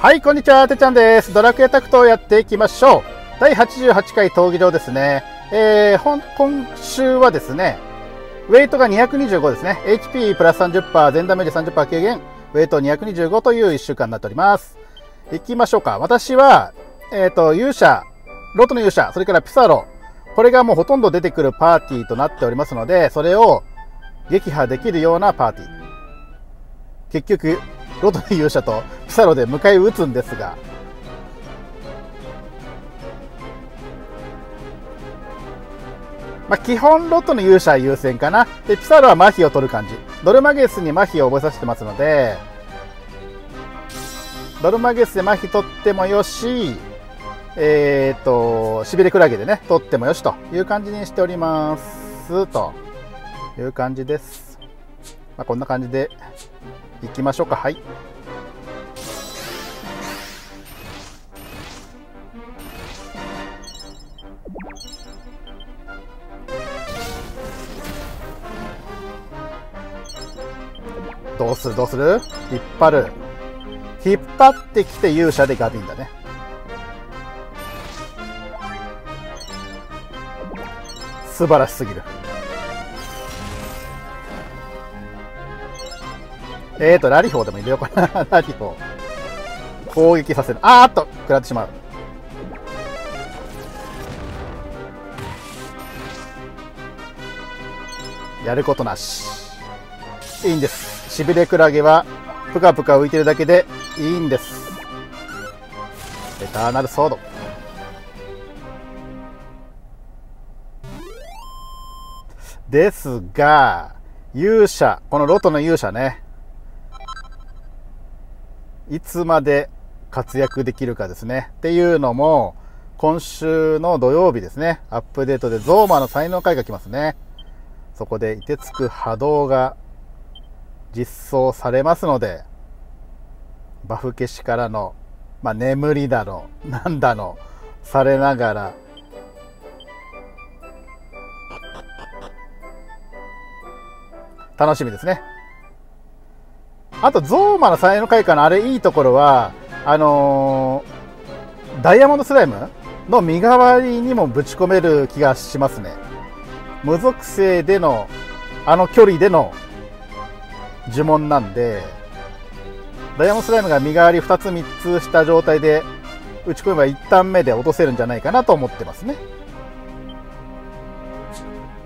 はい、こんにちは、てちゃんです。ドラクエタクトをやっていきましょう。第88回闘技場ですね。えー、本今週はですね、ウェイトが225ですね。HP プラス30%、全ダメージ30%軽減、ウェイト225という1週間になっております。行きましょうか。私は、えっ、と、勇者、ロトの勇者、それからピサロ、これがもうほとんど出てくるパーティーとなっておりますので、それを撃破できるようなパーティー。結局、ロトの勇者とピサロで迎え撃つんですが、まあ、基本ロトの勇者優先かな。で、ピサロは麻痺を取る感じ。ドルマゲスに麻痺を覚えさせてますので、ドルマゲスで麻痺取ってもよし、えー、っと、しびれクラゲでね、取ってもよしという感じにしております。という感じです。まあ、こんな感じで行きましょうか。はい。どうする？どうする？引っ張る。引っ張ってきて勇者でガビンだね。素晴らしすぎる。えーと、ラリフォーでも入れようかな。ラリフォー。攻撃させる。あーっと食らってしまう。やることなし。いいんです。しびれクラゲは、ぷかぷか浮いてるだけでいいんです。エターナルソード。ですが、勇者、このロトの勇者ね、いつまで活躍できるかですね。っていうのも、今週の土曜日ですね、アップデートでゾーマの才能会が来ますね。そこで、凍てつく波動が実装されますので、バフ消しからの、まあ、眠りだの、なんだの、されながら、楽しみですね。あと、ゾーマの才能開花のあれいいところは、あのーダイヤモンドスライムの身代わりにもぶち込める気がしますね。無属性での、あの距離での呪文なんで、ダイヤモンドスライムが身代わり2つ3つした状態で打ち込めば1ターン目で落とせるんじゃないかなと思ってますね。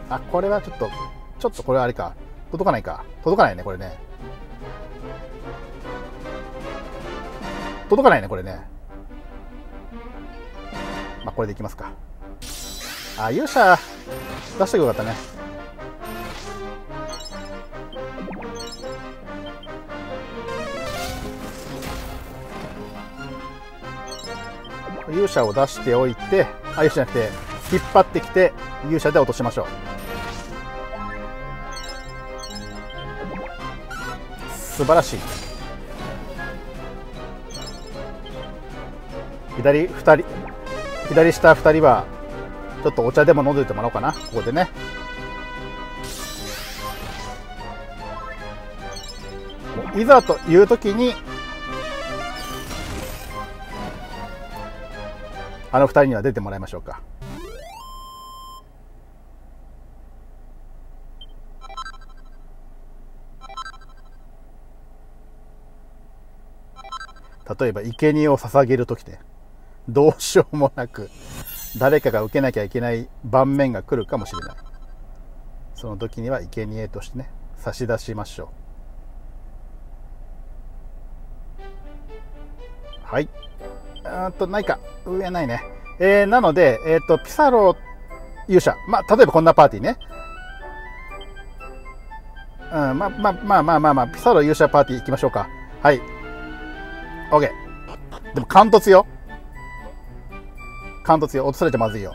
あ、これはちょっと、ちょっとこれあれか。届かないか。届かないね、これね。届かないね、これね。まあ、これでいきますか。あ、勇者、出してよかったね。勇者を出しておいて、あ、勇者じゃなくて、引っ張ってきて、勇者で落としましょう。素晴らしい。左2人、左下2人は、ちょっとお茶でも飲んでてもらおうかな、ここでね。いざという時に、あの2人には出てもらいましょうか。例えば生贄を捧げる時で どうしようもなく誰かが受けなきゃいけない盤面が来るかもしれない。その時には生贄としてね差し出しましょう。はい。あーっとないか。上ないね。えー、なので、えー、とピサロ勇者。まあ例えばこんなパーティーね。うん、まあまあまあまあまあまあピサロ勇者パーティー行きましょうか。はい。OK。でも、貫突よ。貫突。落とされちゃまずいよ。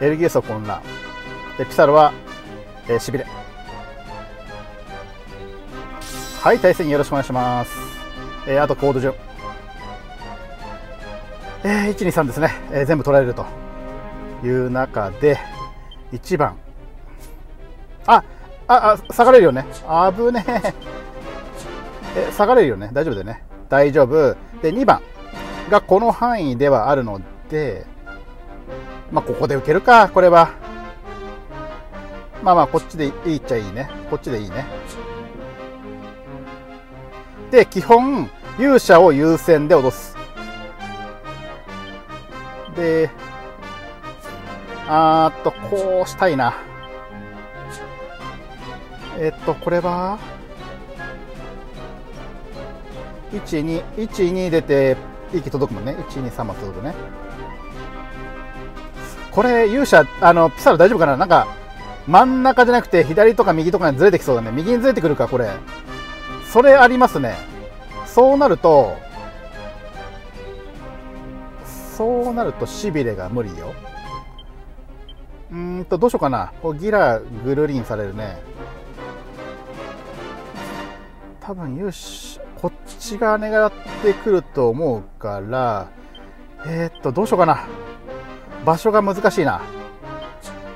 エルギウスを混乱。で、ピサロは、えー、しびれ。はい、対戦よろしくお願いします。えー、あとコード順。えー、123ですね、えー全部取られるという中で、1番。あ、あ、下がれるよね。危ねえ。え、下がれるよね。大丈夫だよね。大丈夫。で、2番がこの範囲ではあるので、まあ、ここで受けるか、これは。まあまあ、こっちでいいっちゃいいね。こっちでいいね。で、基本、勇者を優先で落とす。で、あーっと、こうしたいな。えっと、これは、1、2、1、2出て、息届くもんね。1、2、3まで届くね。これ、勇者、あの、ピサロ大丈夫かな？なんか、真ん中じゃなくて、左とか右とかにずれてきそうだね。右にずれてくるか、これ。それありますね。そうなると、そうなると、しびれが無理よ。うんと、どうしようかな。こギラ、ぐるりんされるね。多分、勇者、こっち側狙ってくると思うから、えー、っと、どうしようかな。場所が難しいな。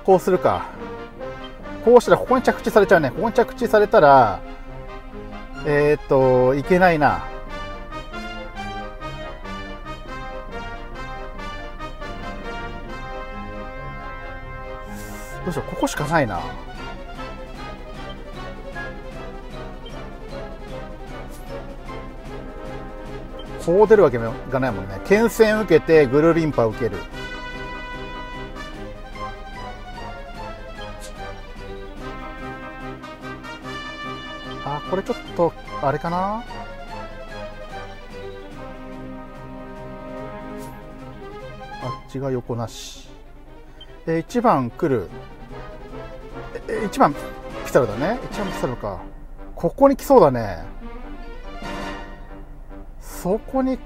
こうするか。こうしたらここに着地されちゃうね。ここに着地されたら、えー、っと、いけないな。どうしよう、ここしかないな。こう出るわけがないもんね。牽制受けて、グルリンパ受ける。あ、これちょっと、あれかな？あっちが横なし。え1番来る。え、1番ピサルだね。1番ピサルか。ここに来そうだね。そこに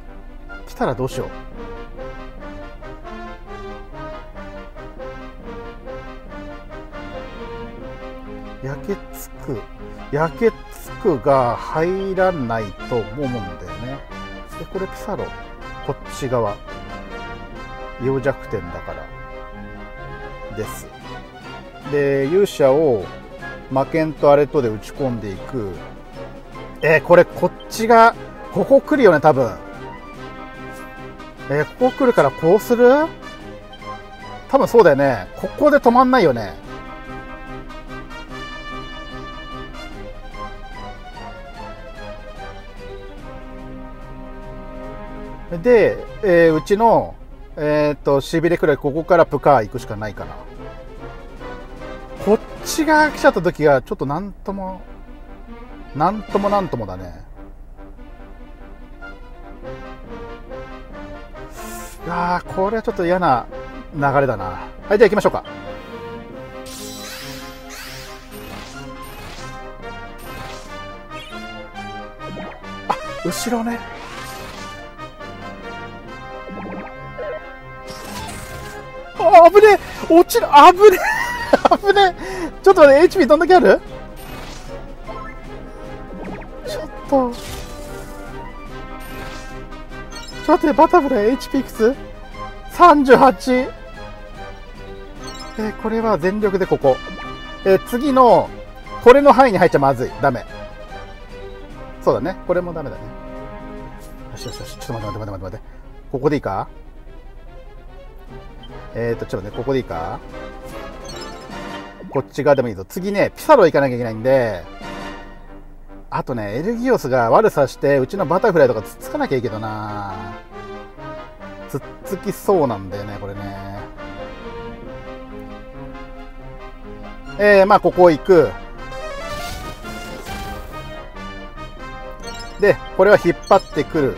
来たらどうしよう。焼けつく。焼けつくが入らないと思うんだよね。で、これピサロ。こっち側。弱弱点だからです。で、勇者を魔剣とあれとで打ち込んでいく。えー、これこっちが、ここ来るよね、多分。えー、ここ来るからこうする？多分そうだよね。ここで止まんないよね。で、えー、うちの、えっ、と、しびれくらいここからプカー行くしかないかな。こっちが来ちゃった時が、ちょっとなんとも、なんともなんともだね。いやー、これはちょっと嫌な流れだな。はい、じゃあ行きましょうか。あ、後ろね。あ、危ねえ落ちる危ねえ 危ねえちょっと待って、HP どんだけある？ちょっと。ちょっと待って、バタフライ HP いくつ ?38! えこれは全力でここ。え次の、これの範囲に入っちゃまずい。ダメ。そうだね。これもダメだね。よしよしよし。ちょっと待って待って待って待って。ここでいいか？えーと、ちょっとね、ここでいいか？こっち側でもいいぞ。次ね、ピサロ行かなきゃいけないんで、あとね、エルギオスが悪さして、うちのバタフライとかつっつかなきゃいいけどなつっつきそうなんだよね、これね。えー、まあ、ここ行く。で、これは引っ張ってくる。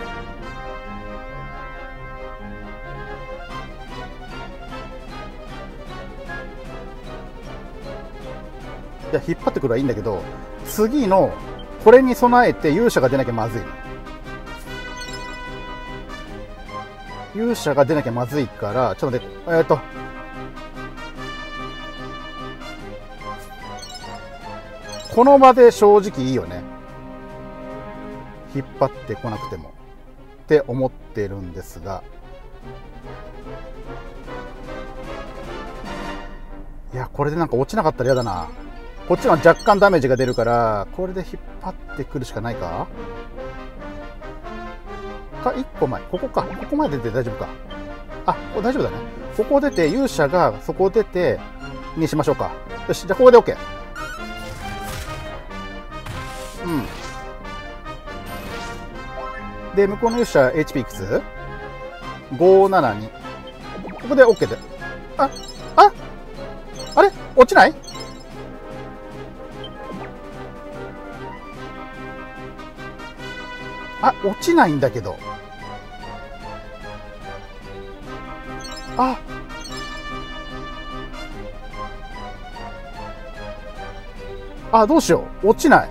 いや、引っ張ってくるはいいんだけど、次の、これに備えて勇者が出なきゃまずい。勇者が出なきゃまずいから、ちょっと待って、えーっと、この場で正直いいよね。引っ張ってこなくても。って思ってるんですが。いや、これでなんか落ちなかったら嫌だな。こっちは若干ダメージが出るから、これで引っ張ってくるしかないか？か、1個前。ここか。ここまで出て大丈夫か。あ、こ大丈夫だね。ここ出て、勇者がそこ出て、にしましょうか。よし、じゃあここで OK。うん。で、向こうの勇者 HP いくつ ?572。ここで OK で。あ、ああれ？落ちない？あ、落ちないんだけど。ああ、どうしよう。落ちない。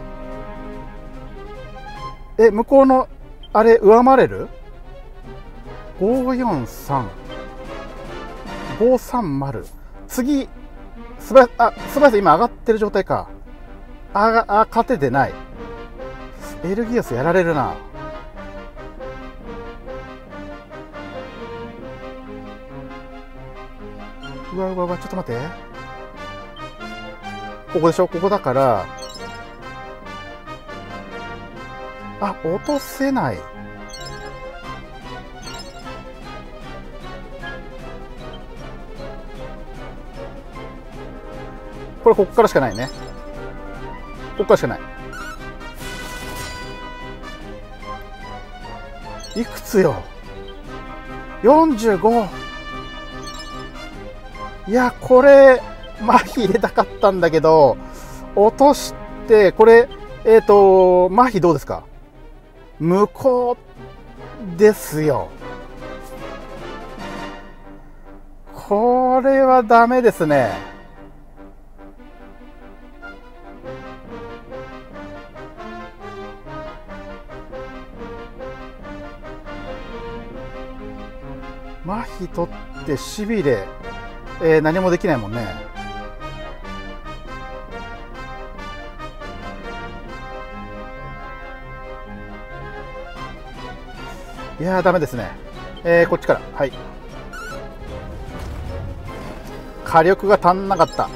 え、向こうの、あれ、上回れる ?543。530。次、素早、あ、素早さ今上がってる状態か。あ、あ、勝ててない。エルギアスやられるな。うわうわうわ、ちょっと待って。ここでしょ？ここだから、あ、落とせない。これこっからしかないね。こっからしかない。いくつよ ?45! いや、これ、麻痺入れたかったんだけど、落として、これ、えっ、ー、と、麻痺どうですか？向こうですよ。これはダメですね。麻痺取ってしびれえー、何もできないもんね。いやーダメですね。えー、こっちから。はい。火力が足んなかった。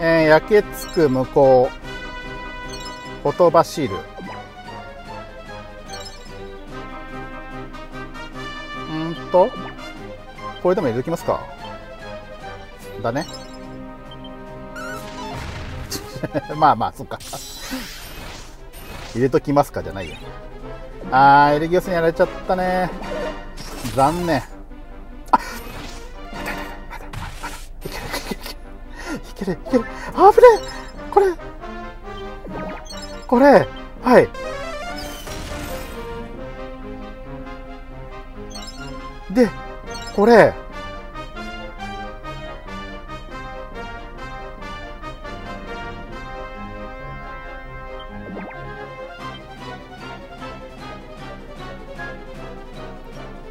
えー、焼けつく向こう。フォトバシールうんと。これでも入れときますか。だね。まあまあ、そっか。入れときますかじゃないよ。あー、エレギオスにやられちゃったね。残念。あまだ、まだ、まだ。いける、いける、いける。いける、いける。あぶねこれ。これ、はい。で、これ、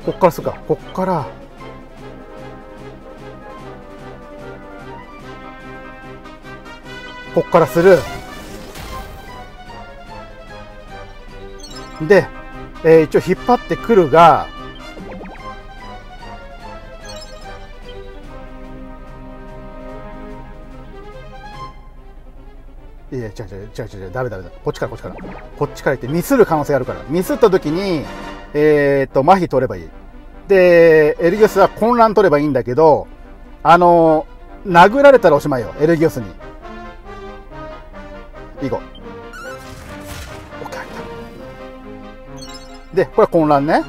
こっからすか。こっから。こっからする。で、えー、一応引っ張ってくるがいや違う違う違う違うダメダメだこっちからこっちから。こっちから行ってミスる可能性あるから。ミスった時にえっ、と、麻痺取ればいい。で、エルギオスは混乱取ればいいんだけど、あの殴られたらおしまいよ、エルギオスに。いこう。で、これは混乱ね。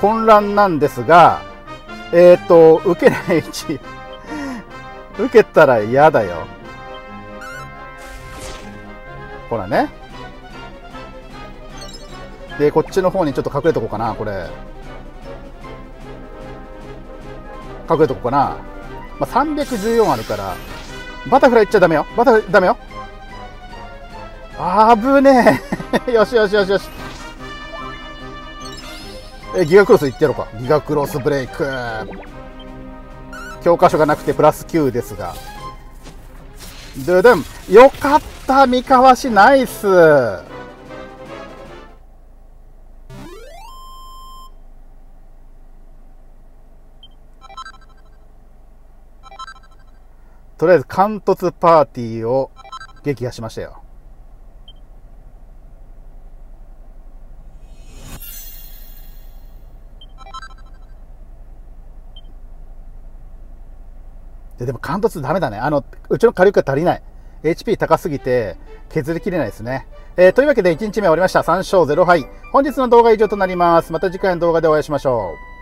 混乱なんですが、えっ、と、受けない位置。受けたら嫌だよ。ほらね。で、こっちの方にちょっと隠れとこうかな、これ。隠れとこうかな。まあ、314あるから、バタフライいっちゃダメよ。バタフライダメよ。あぶねえ。よしよしよしよし。え、ギガクロスいってやろうか。ギガクロスブレイク。教科書がなくてプラス9ですが。ドゥドゥン。よかった三河市ナイスとりあえず、関突パーティーを撃破しましたよ。ででも、関突ダメだね。あの、うちの火力が足りない。HP 高すぎて削りきれないですね。えー、というわけで1日目終わりました。3勝0敗。本日の動画は以上となります。また次回の動画でお会いしましょう。